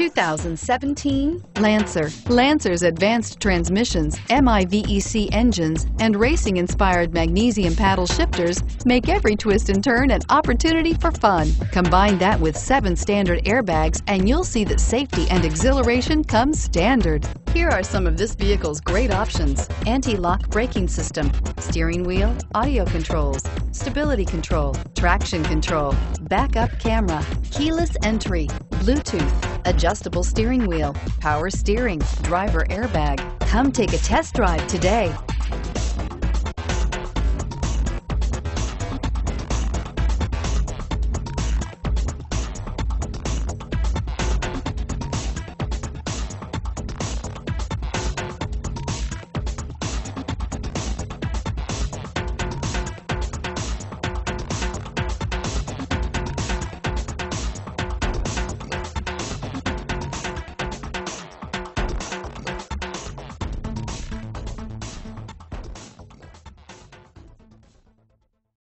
2017 Lancer. Lancer's advanced transmissions, MIVEC engines, and racing-inspired magnesium paddle shifters make every twist and turn an opportunity for fun. Combine that with seven standard airbags and you'll see that safety and exhilaration come standard. Here are some of this vehicle's great options. Anti-lock braking system, steering wheel, audio controls, stability control, traction control, backup camera, keyless entry, Bluetooth, adjustable steering wheel, power steering, driver airbag. Come take a test drive today.